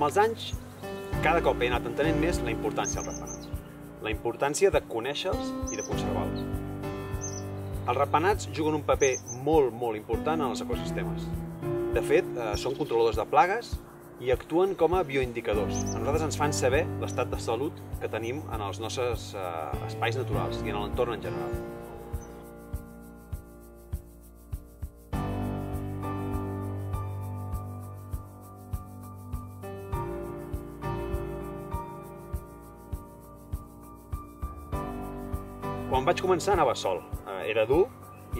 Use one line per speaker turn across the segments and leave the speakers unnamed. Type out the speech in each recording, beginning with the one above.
Amb els anys, cada cop he anat entenent més la importància dels ratpenats. La importància de conèixer-los i de conservar-los. Els ratpenats juguen un paper molt, molt important en els ecosistemes. De fet, eh, són controladors de plagues i actuen com a bioindicadors. A nosaltres ens fan saber l'estat de salut que tenim en els nostres eh, espais naturals i en l'entorn en general. Quan vaig començar anava sol, eh, era dur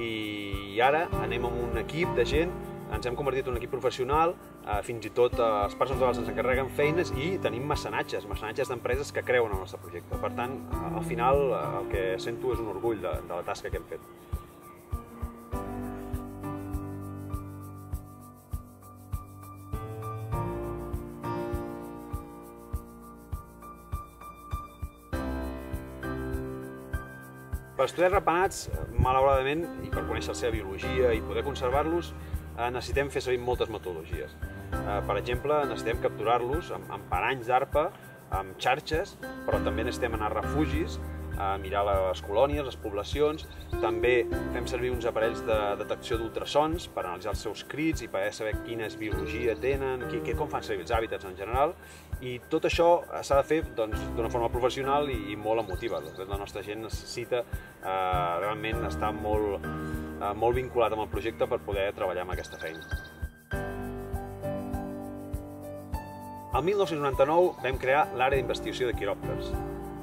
i ara anem amb un equip de gent, ens hem convertit en un equip professional, eh, fins i tot eh, els parcs naturals ens encarreguen feines i tenim mecenatges, mecenatges d'empreses que creuen en el nostre projecte. Per tant, al final el que sento és un orgull de, de la tasca que hem fet. Per estudiar ratpenats, malauradament, i per conèixer la seva biologia i poder conservar-los, eh, necessitem fer servir moltes metodologies. Eh, per exemple, necessitem capturar-los amb, amb paranys d'arpa, amb xarxes, però també necessitem anar a refugis, a mirar les colònies, les poblacions. També fem servir uns aparells de detecció d'ultrasons per analitzar els seus crits i per saber quina biologia tenen, qui, com fan servir els hàbitats en general. I tot això s'ha de fer doncs, d'una doncs, forma professional i, i molt emotiva. La nostra gent necessita eh, realment estar molt, eh, molt vinculat amb el projecte per poder treballar amb aquesta feina. El 1999 vam crear l'àrea d'investigació de quiròpters,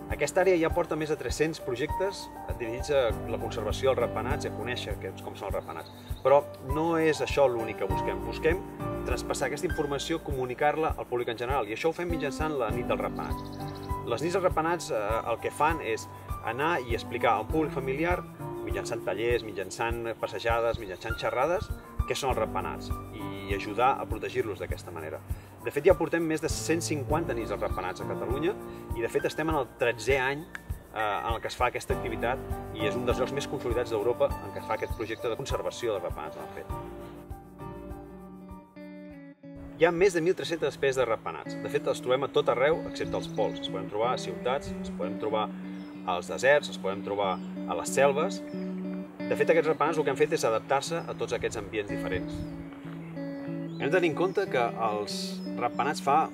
aquesta àrea ja porta més de 300 projectes dirigits a la conservació dels ratpenats i a conèixer com són els ratpenats. Però no és això l'únic que busquem. Busquem traspassar aquesta informació, comunicar-la al públic en general, i això ho fem mitjançant la nit dels ratpenats. Les nits dels ratpenats eh, el que fan és anar i explicar a un públic familiar, mitjançant tallers, mitjançant passejades, mitjançant xerrades, què són els ratpenats i ajudar a protegir-los d'aquesta manera. De fet, ja portem més de 150 nits dels ratpenats a Catalunya i de fet estem en el 13è any eh, en el que es fa aquesta activitat i és un dels llocs més consolidats d'Europa en què es fa aquest projecte de conservació dels ratpenats en fet. Hi ha més de 1.300 espècies de ratpenats. De fet, els trobem a tot arreu, excepte als pols. Els podem trobar a ciutats, els podem trobar als deserts, els podem trobar a les selves, de fet, aquests ratpenats el que han fet és adaptar-se a tots aquests ambients diferents. Hem de tenir en compte que els ratpenats fa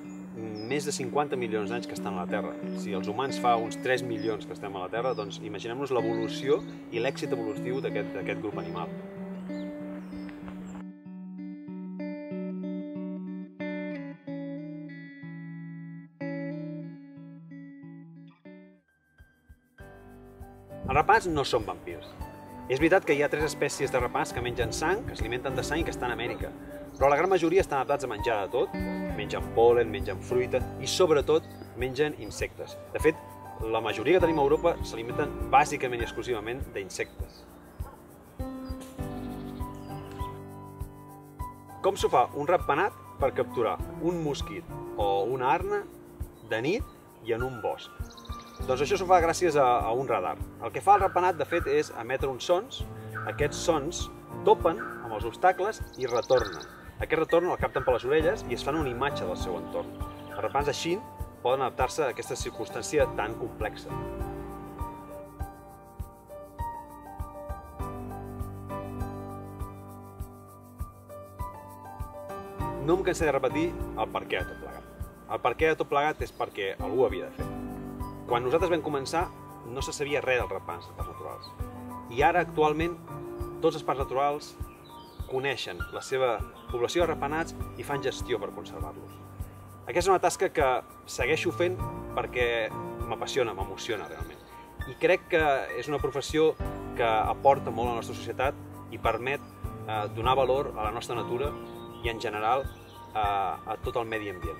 més de 50 milions d'anys que estan a la Terra. Si els humans fa uns 3 milions que estem a la Terra, doncs imaginem-nos l'evolució i l'èxit evolutiu d'aquest grup animal. Els ratpenats no són vampirs. És veritat que hi ha tres espècies de rapàs que mengen sang, que s'alimenten de sang i que estan a Amèrica, però la gran majoria estan adaptats a menjar de tot, mengen polen, mengen fruita i sobretot mengen insectes. De fet, la majoria que tenim a Europa s'alimenten bàsicament i exclusivament d'insectes. Com s'ho fa un ratpenat per capturar un mosquit o una arna de nit i en un bosc? Doncs això s'ho fa gràcies a, a un radar. El que fa el ratpenat, de fet, és emetre uns sons. Aquests sons topen amb els obstacles i retornen. Aquest retorn el capten per les orelles i es fan una imatge del seu entorn. Els ratpenats així poden adaptar-se a aquesta circumstància tan complexa. No em cansaré de repetir el per què de tot plegat. El per què de tot plegat és perquè algú havia de fer. Quan nosaltres vam començar, no se sabia res dels repans de naturals. I ara, actualment, tots els parcs naturals coneixen la seva població de repenats i fan gestió per conservar-los. Aquesta és una tasca que segueixo fent perquè m'apassiona, m'emociona realment. I crec que és una professió que aporta molt a la nostra societat i permet eh, donar valor a la nostra natura i en general eh, a tot el medi ambient.